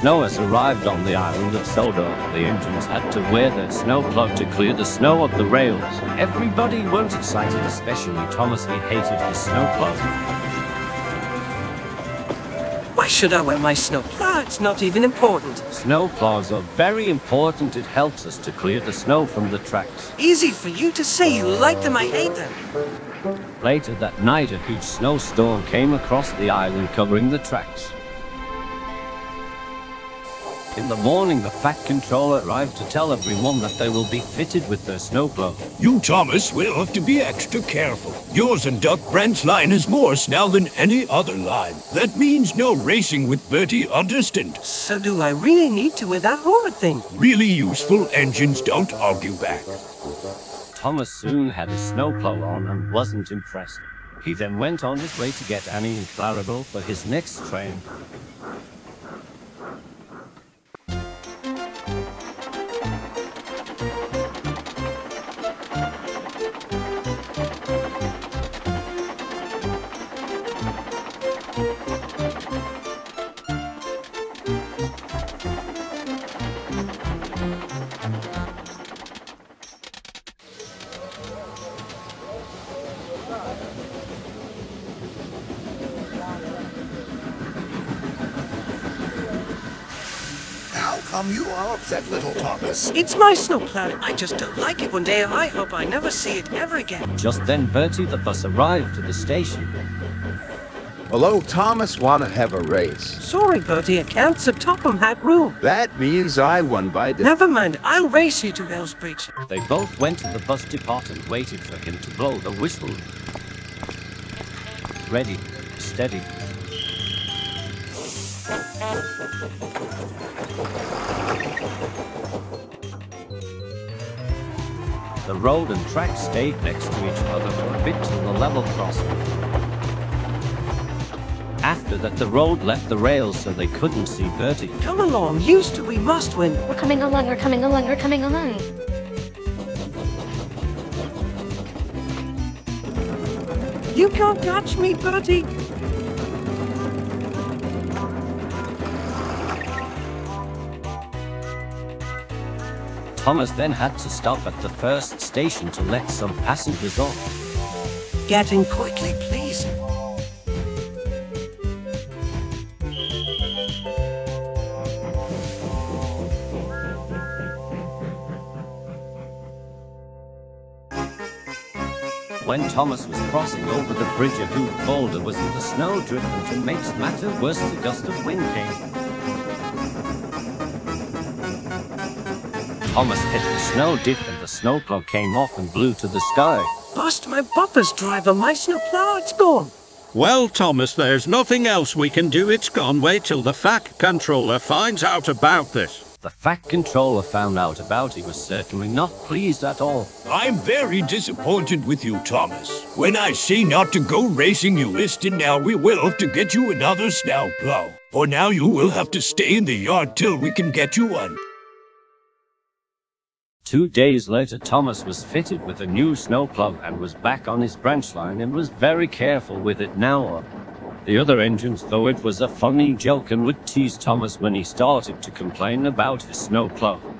Snow has arrived on the island of Sodor. The engines had to wear their snowplow to clear the snow off the rails. Everybody was excited, especially Thomas. He hated his snowplow. Why should I wear my snowplow? Ah, it's not even important. Snowplows are very important. It helps us to clear the snow from the tracks. Easy for you to say you like them, I hate them. Later that night, a huge snowstorm came across the island, covering the tracks. In the morning, the Fat Controller arrived to tell everyone that they will be fitted with their snowplow. You, Thomas, will have to be extra careful. Yours and Duck Brent's line is more snow than any other line. That means no racing with Bertie understand? So do I really need to wear that horrid thing? Really useful engines don't argue back. Thomas soon had his snowplow on and wasn't impressed. He then went on his way to get Annie and Clarabelle for his next train. How come you are upset, little Thomas? It's my snowplow. I just don't like it one day. I hope I never see it ever again. Just then, Bertie the bus arrived at the station. Hello, Thomas. Want to have a race? Sorry, Bertie, I can't. Sir Topham Hatt rule. That means I won by the. Never mind. I'll race you to Bellsbridge. They both went to the bus depot and waited for him to blow the whistle. Ready, steady. The road and track stayed next to each other for a bit till the level crossing. After that, the road left the rails so they couldn't see Bertie. Come along, used to we must win. We're coming along, we're coming along, we're coming along. You can't catch me, Bertie. Thomas then had to stop at the first station to let some passengers off. Get in quickly, please. When Thomas was crossing over the bridge, a huge boulder was in the snow drift, and to make matters worse, a gust of wind came. Thomas hit the snow dip, and the snowplow came off and blew to the sky. Bust my bumpers, driver. My snowplow, it's gone. Well, Thomas, there's nothing else we can do. It's gone. Wait till the Fat Controller finds out about this. The Fat Controller found out about it was certainly not pleased at all. I'm very disappointed with you, Thomas. When I say not to go racing, you listen now. We will to get you another snowplow. For now, you will have to stay in the yard till we can get you one. Two days later, Thomas was fitted with a new snowplow and was back on his branch line and was very careful with it now. The other engines thought it was a funny joke and would tease Thomas when he started to complain about his snowplow.